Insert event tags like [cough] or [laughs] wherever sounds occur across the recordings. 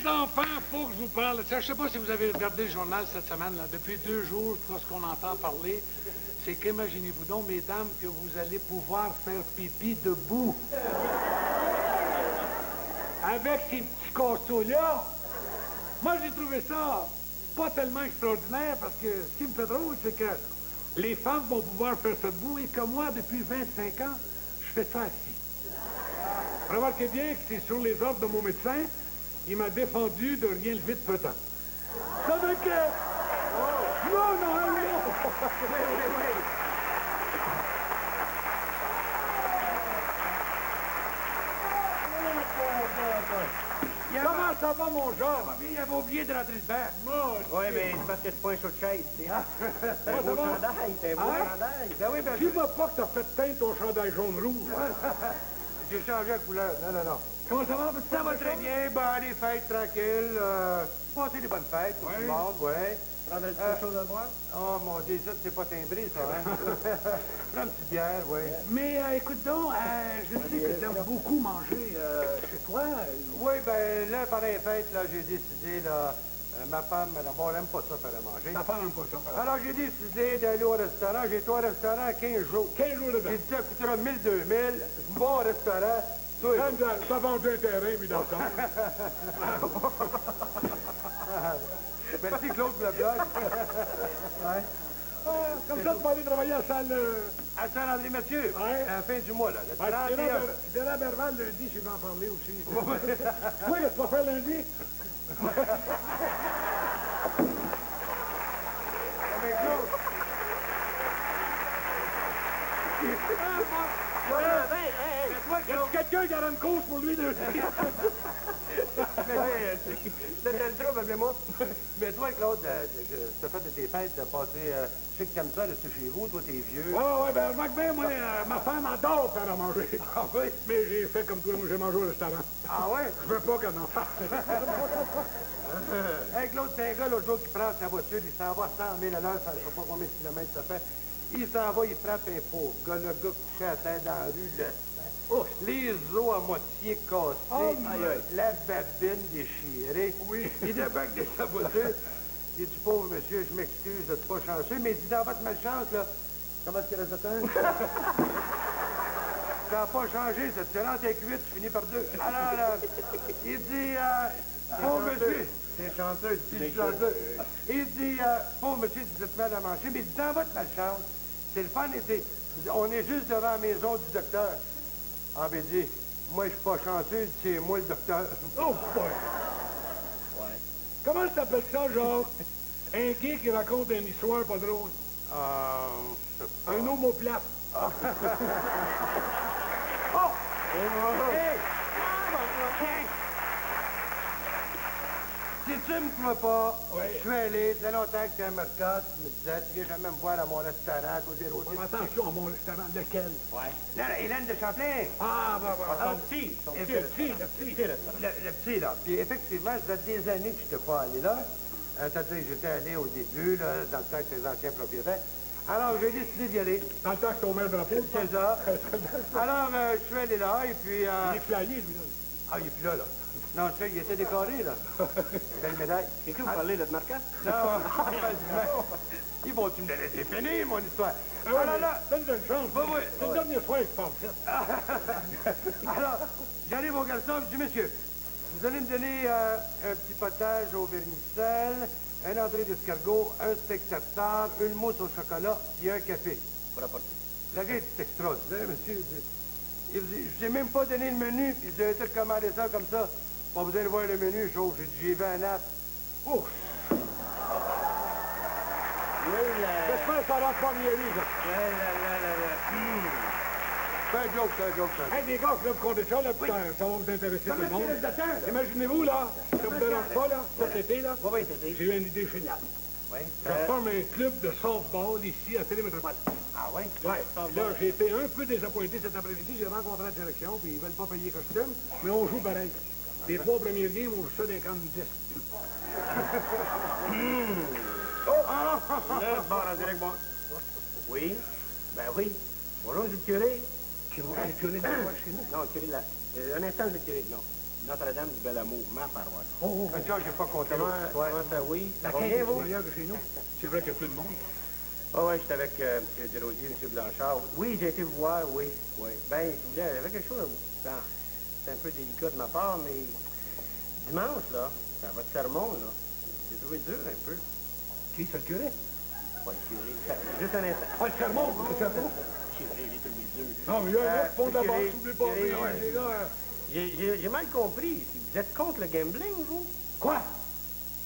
Les enfants, faut que je vous parle. Je ne sais pas si vous avez regardé le journal cette semaine. Là. Depuis deux jours, ce qu'on entend parler, c'est qu'imaginez-vous donc, mesdames, que vous allez pouvoir faire pipi debout. Avec ces petits casseaux-là. Moi, j'ai trouvé ça pas tellement extraordinaire parce que ce qui me fait drôle, c'est que les femmes vont pouvoir faire ça debout et que moi, depuis 25 ans, je fais ça assis. Remarquez bien que c'est sur les ordres de mon médecin, il m'a défendu de rien lever de pesant. Ça veut que... Non, non, non! Comment ça va, mon genre? Il avait oublié de rentrer bain. Mon Oui, Dieu. mais c'est parce que c'est pas un saut de chaise, tu sais. [laughs] C'est un beau va? chandail, c'est un beau Hein? chandail. Ben oui, ben Dis-moi pas que t'as fait teindre ton chandail jaune-rouge. [laughs] j'ai changé la couleur. Non, non, non. Comment ça va? Ça va très bien, ben les fêtes tranquilles. Euh, passer des bonnes fêtes pour tout le monde, ouais. Prendre une petite chose à boire? Oh mon Dieu, ça c'est pas timbré, ça, hein? [laughs] Prends une petite bière, oui. Mais euh, écoute donc, euh, je sais que t'aimes beaucoup manger euh, chez toi. Oui, ben là, pendant les fêtes, là, j'ai décidé, là, euh, ma femme, d'abord, elle aime pas ça faire à manger. Ta femme n'aime pas ça. exemple. Alors j'ai décidé d'aller au restaurant. J'ai été au restaurant 15 jours. 15 jours de J'ai dit, ça coûtera 1000, 2000. Je vais au restaurant. Toi, Ça a vendu un terrain, puis dans le temps. Merci Claude ouais. Ah, Comme ça, tu vas aller travailler à salle... euh, À Saint-André Mathieu, Ouais. à la fin du mois, là, le Ouais, tu 31. verras Ber- tu verras Berval lundi, si je vais en parler aussi. [laughs] oui, qu'est-ce vas faire lundi? [laughs] Avec Claude. Y a quelqu'un qui a une cause pour lui de... C'était le trouble, appelez-moi. Mais toi, Claude, euh, tu as fait de tes fêtes, t'as passé... euh, je sais que t'aimes ça, rester chez vous, toi, t'es vieux. Ouais, ouais, ben, remarque bien, moi, euh, ma femme adore faire à manger. [laughs] Ah oui? Mais j'ai fait comme toi, moi, j'ai mangé au restaurant. Ah ouais? Je veux pas qu'elle en fasse. [laughs] Hey, Claude, c'est un gars l'autre jour qui prend sa voiture, il s'en va à 100 000 à l'heure, ça ne sais pas combien de kilomètres ça fait. Il s'en va, il frappe un pauvre gars, le gars couché à terre dans la rue, le sang. Les os à moitié cassés, Oh, la babine déchirée. Oui. [laughs] Il débarque de sa voiture. Il dit, pauvre monsieur, je m'excuse, c'est pas chanceux, mais il dit, dans votre malchance, là, comment est-ce qu'il reste de temps? [laughs] Ça n'a pas changé, cette tu rentres avec 8, tu finis par deux. Alors, là, il dit, euh, pauvre monsieur. C'est chanceux, c'est chanceux. Il dit, euh, pauvre monsieur, mal à manger, mais il dit, dans votre malchance, c'est le fun, on est juste devant la maison du docteur. Ah, ben, dit, moi, je suis pas chanceux, c'est moi le docteur. Oh, boy. Comment ça s'appelle ça, genre? [laughs] Un gay qui raconte une histoire pas drôle. Euh, je sais pas. Un homoplate. [laughs] Hey! Hey! Si tu me crois pas, Ouais. je suis allé, ça fait longtemps que tu es à Mercat, tu me disais, tu viens jamais me voir à mon restaurant à cause des attention à mon restaurant. Lequel? Ouais. Non, non, Hélène de Champlain. Ah, bah, bah, bah. petit. Le petit, le petit. Le, le petit, là. Puis effectivement, ça fait des années que je n'étais pas allé là. Euh, C'est-à-dire, j'étais allé au début, là, dans le temps que tes anciens propriétaires. Alors, j'ai décidé d'y aller. Dans le temps que au maire de la peau. C'est ça. [laughs] Alors, euh, je suis allé là, et puis... euh, Il est flyé, lui, là. Ah, il est plus là, là. Non, ça, il était décoré, là. Belle médaille. C'est que vous parlez là de Marcas? Non, ils vont-tu me la laisser finir, mon histoire? Ah, Alors là, Donne-lui une chance. Oui. C'est le dernier soir que je parle, ça. alors, j'arrive au garçon, je dis, monsieur, vous allez me donner euh, un petit potage au vermicelle, un entrée d'escargot, un steak tartare, une mousse au chocolat et un café. Pour apporter. La vie est extraordinaire, monsieur. Je n'ai même pas donné le menu, puis vous avez tout commandé ça comme ça. Pas besoin de voir le menu. J'ai dit, j'y vais à nappe. Oh, j'espère que ça rentre pas mieux, lui, ça. C'est un joke, c'est un joke, ça. Hey, les gars, je vais vous compter ça, là, puis ça, ça va vous intéresser tout le monde. Imaginez-vous, là, ça vous dérange pas, là, cet été, là, Oui, oui, j'ai eu une idée géniale. Oui. Je forme un club de softball ici à Télémétropole. Ah oui? Ouais. Puis Là, j'ai été un peu désappointé cet après-midi. J'ai rencontré la direction, puis ils veulent pas payer costume, mais on joue pareil. Les games, on joue ça d'un camp nudiste. [laughs] Là, bon, en direct, bon. Oui? Ben oui. Bonjour, monsieur le curé. Qui vont le curé de la voix chez nous? Non, le curé, là. Euh, un instant, le curé. Non. Notre-Dame du Bel Amour, ma paroisse. Oh, oh, Mais ça, j'ai pas compté Comment, comment ça, oui? La quête est vous? meilleure que chez nous. C'est vrai qu'il y a plus de monde. Ah ouais, j'étais avec euh, M. Desrosiers, M. Blanchard. Oui, j'ai été vous voir, oui. oui. Ben, je voulais, j'avais quelque chose à vous... C'est un peu délicat de ma part, mais dimanche, là, dans votre sermon, là, j'ai trouvé dur un peu. Qui, c'est le curé? Pas le curé, le. Juste un instant. Ah, le sermon, le sermon? Le curé, j'ai trouvé dur. Non, mais il y a un Euh, autre fond de la curé, s'oubliez pas. curé, mais, ouais. là, J'ai- mal compris. Vous êtes contre le gambling, vous? Quoi?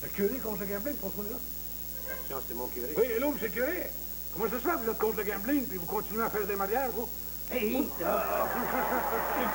Le curé contre le gambling, pour là? Attention, c'est mon curé. Oui, hello, monsieur le curé. Comment ça se fait que vous êtes contre le gambling puis vous continuez à faire des mariages, vous? Hey, c'est [laughs]